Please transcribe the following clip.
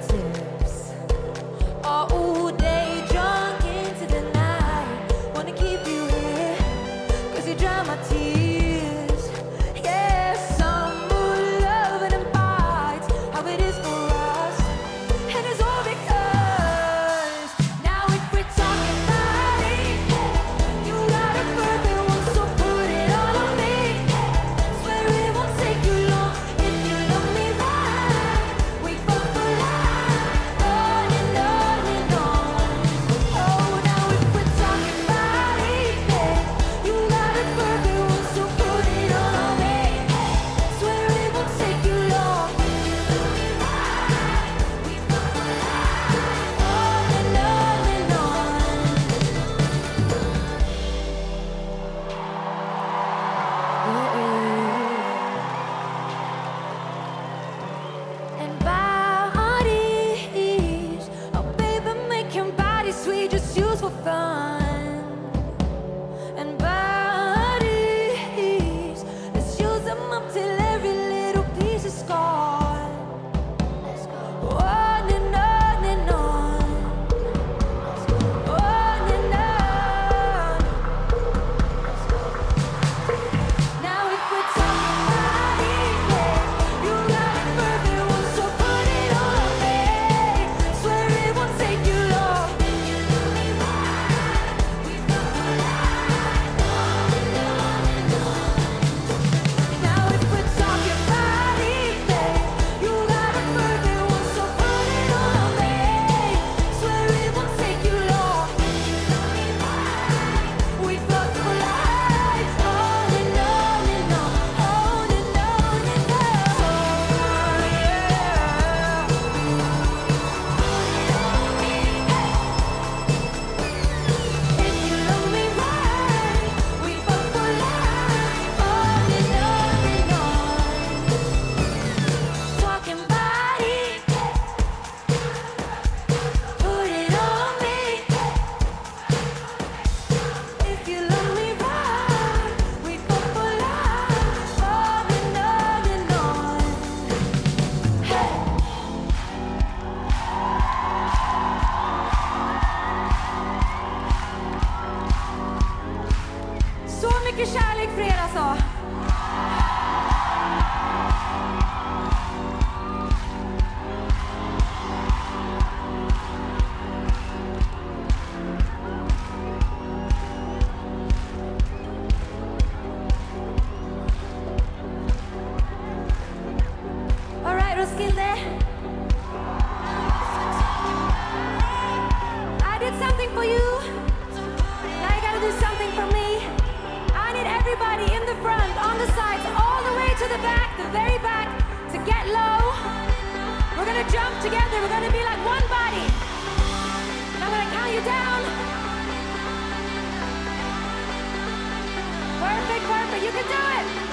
姐。走 the back, the very back, to get low. We're gonna jump together. We're gonna be like one body. And I'm gonna count you down. Perfect, perfect. You can do it.